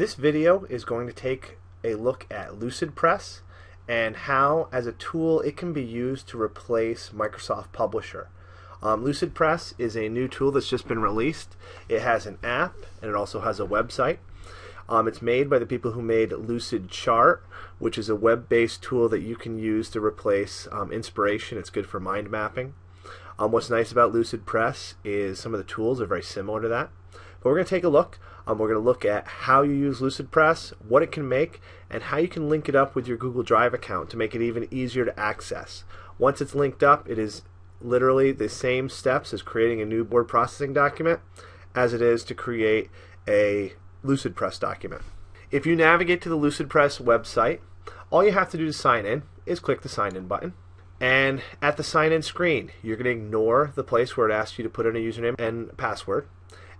This video is going to take a look at LucidPress and how, as a tool, it can be used to replace Microsoft Publisher. Um, LucidPress is a new tool that's just been released. It has an app and it also has a website. Um, it's made by the people who made Lucidchart, which is a web-based tool that you can use to replace um, inspiration. It's good for mind mapping. Um, what's nice about LucidPress is some of the tools are very similar to that. But we're going to take a look. Um, we're going to look at how you use LucidPress, what it can make, and how you can link it up with your Google Drive account to make it even easier to access. Once it's linked up, it is literally the same steps as creating a new word processing document as it is to create a LucidPress document. If you navigate to the LucidPress website, all you have to do to sign in is click the sign in button. And at the sign in screen, you're going to ignore the place where it asks you to put in a username and password.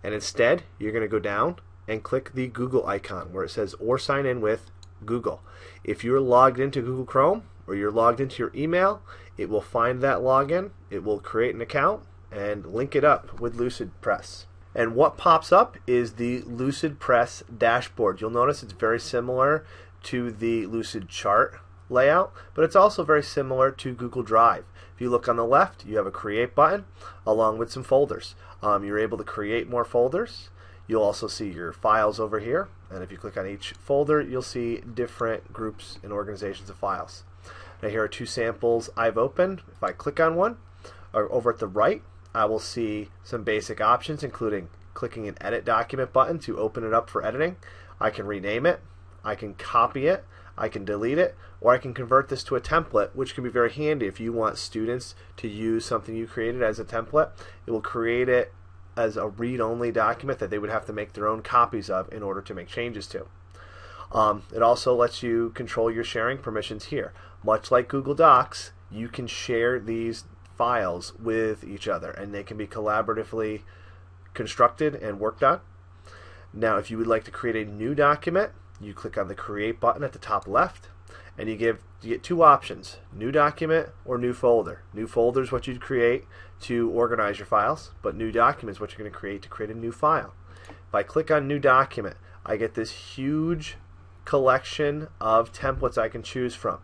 And instead, you're going to go down and click the Google icon where it says or sign in with Google. If you're logged into Google Chrome or you're logged into your email, it will find that login, it will create an account, and link it up with LucidPress. And what pops up is the LucidPress dashboard. You'll notice it's very similar to the Lucidchart layout, but it's also very similar to Google Drive. If you look on the left, you have a create button along with some folders. Um, you're able to create more folders. You'll also see your files over here, and if you click on each folder, you'll see different groups and organizations of files. Now here are two samples I've opened. If I click on one, or over at the right, I will see some basic options, including clicking an Edit Document button to open it up for editing. I can rename it, I can copy it, I can delete it, or I can convert this to a template, which can be very handy if you want students to use something you created as a template. It will create it as a read-only document that they would have to make their own copies of in order to make changes to. Um, it also lets you control your sharing permissions here. Much like Google Docs, you can share these files with each other and they can be collaboratively constructed and worked on. Now if you would like to create a new document, you click on the create button at the top left and you give you get two options new document or new folder. New folder is what you'd create to organize your files but new document is what you're going to create to create a new file. If I click on new document I get this huge collection of templates I can choose from.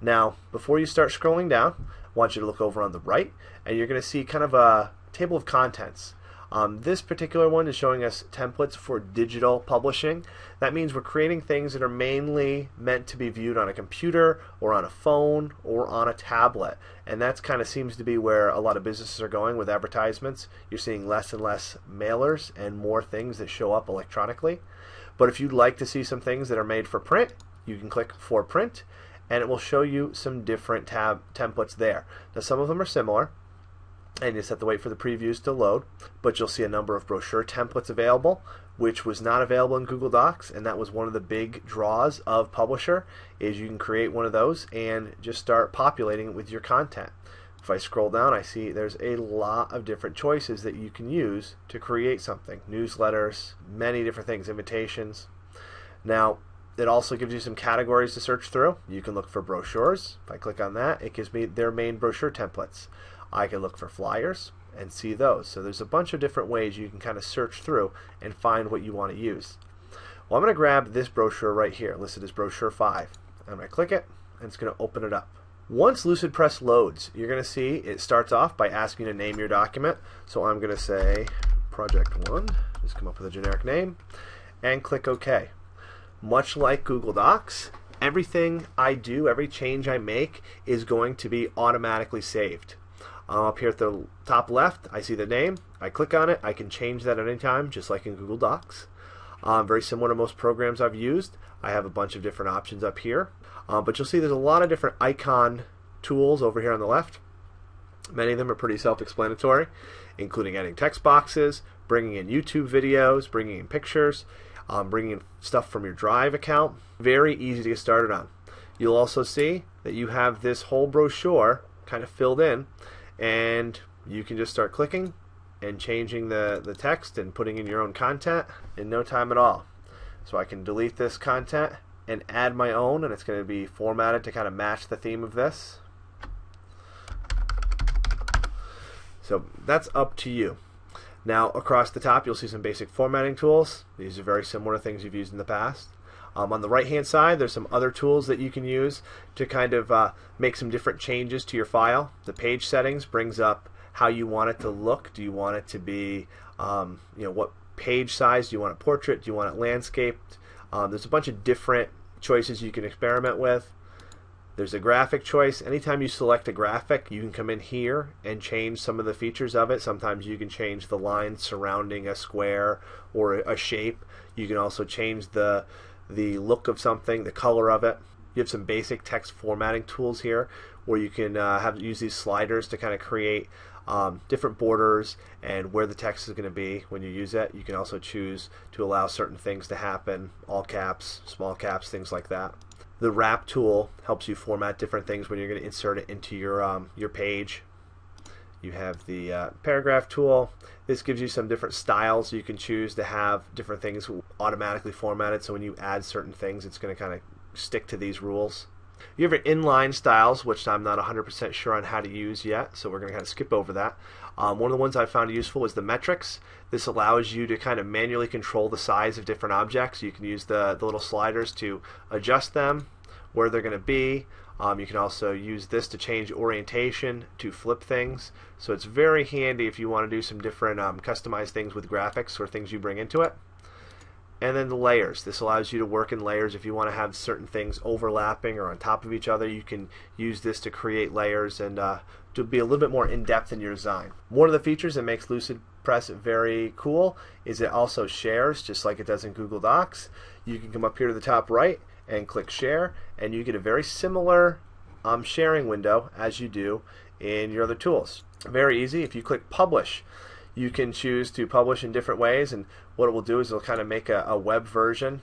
Now before you start scrolling down I want you to look over on the right and you're going to see kind of a table of contents. Um, this particular one is showing us templates for digital publishing. That means we're creating things that are mainly meant to be viewed on a computer or on a phone or on a tablet. And that kind of seems to be where a lot of businesses are going with advertisements. You're seeing less and less mailers and more things that show up electronically. But if you'd like to see some things that are made for print, you can click for print and it will show you some different tab templates there. Now some of them are similar and you just have to wait for the previews to load but you'll see a number of brochure templates available which was not available in Google Docs and that was one of the big draws of Publisher is you can create one of those and just start populating it with your content. If I scroll down I see there's a lot of different choices that you can use to create something. Newsletters, many different things, invitations. Now it also gives you some categories to search through. You can look for brochures. If I click on that, it gives me their main brochure templates. I can look for flyers and see those. So there's a bunch of different ways you can kind of search through and find what you want to use. Well, I'm going to grab this brochure right here, listed as brochure 5. I'm going to click it, and it's going to open it up. Once LucidPress loads, you're going to see it starts off by asking to name your document. So I'm going to say project 1, just come up with a generic name, and click OK much like Google Docs, everything I do, every change I make is going to be automatically saved. Um, up here at the top left, I see the name. I click on it. I can change that at any time, just like in Google Docs. Um, very similar to most programs I've used. I have a bunch of different options up here. Um, but you'll see there's a lot of different icon tools over here on the left. Many of them are pretty self-explanatory, including adding text boxes, bringing in YouTube videos, bringing in pictures um, bringing in stuff from your Drive account. Very easy to get started on. You'll also see that you have this whole brochure kind of filled in and you can just start clicking and changing the, the text and putting in your own content in no time at all. So I can delete this content and add my own and it's going to be formatted to kind of match the theme of this. So that's up to you. Now across the top you'll see some basic formatting tools. These are very similar to things you've used in the past. Um, on the right hand side there's some other tools that you can use to kind of uh, make some different changes to your file. The page settings brings up how you want it to look. Do you want it to be, um, you know, what page size? Do you want it portrait? Do you want it landscaped? Um, there's a bunch of different choices you can experiment with. There's a graphic choice. Anytime you select a graphic, you can come in here and change some of the features of it. Sometimes you can change the lines surrounding a square or a shape. You can also change the the look of something, the color of it. You have some basic text formatting tools here where you can uh, have use these sliders to kind of create um, different borders and where the text is going to be when you use it. You can also choose to allow certain things to happen, all caps, small caps, things like that. The wrap tool helps you format different things when you're going to insert it into your um, your page. You have the uh, paragraph tool. This gives you some different styles you can choose to have different things automatically formatted. So when you add certain things, it's going to kind of stick to these rules. You have your inline styles, which I'm not 100% sure on how to use yet, so we're going to kind of skip over that. Um, one of the ones I found useful is the metrics. This allows you to kind of manually control the size of different objects. You can use the, the little sliders to adjust them, where they're going to be. Um, you can also use this to change orientation, to flip things. So it's very handy if you want to do some different um, customized things with graphics or things you bring into it. And then the layers. This allows you to work in layers. If you want to have certain things overlapping or on top of each other, you can use this to create layers and uh, to be a little bit more in depth in your design. One of the features that makes Lucid Press very cool is it also shares just like it does in Google Docs. You can come up here to the top right and click share and you get a very similar um, sharing window as you do in your other tools. Very easy. If you click publish, you can choose to publish in different ways and what it will do is it'll kind of make a, a web version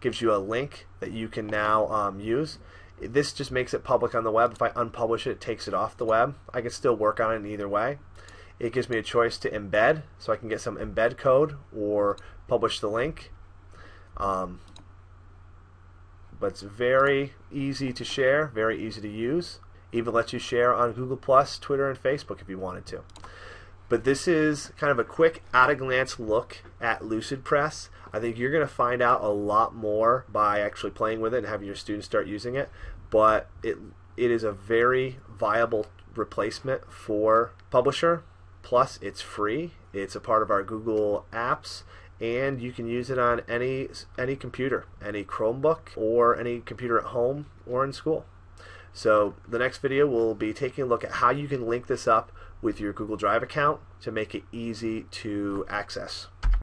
gives you a link that you can now um, use. This just makes it public on the web. If I unpublish it, it takes it off the web. I can still work on it in either way. It gives me a choice to embed so I can get some embed code or publish the link. Um, but it's very easy to share very easy to use even lets you share on Google Plus, Twitter, and Facebook if you wanted to. But this is kind of a quick at a glance look at LucidPress. I think you're going to find out a lot more by actually playing with it and having your students start using it. But it it is a very viable replacement for Publisher. Plus, it's free. It's a part of our Google Apps, and you can use it on any any computer, any Chromebook, or any computer at home or in school. So the next video will be taking a look at how you can link this up with your Google Drive account to make it easy to access.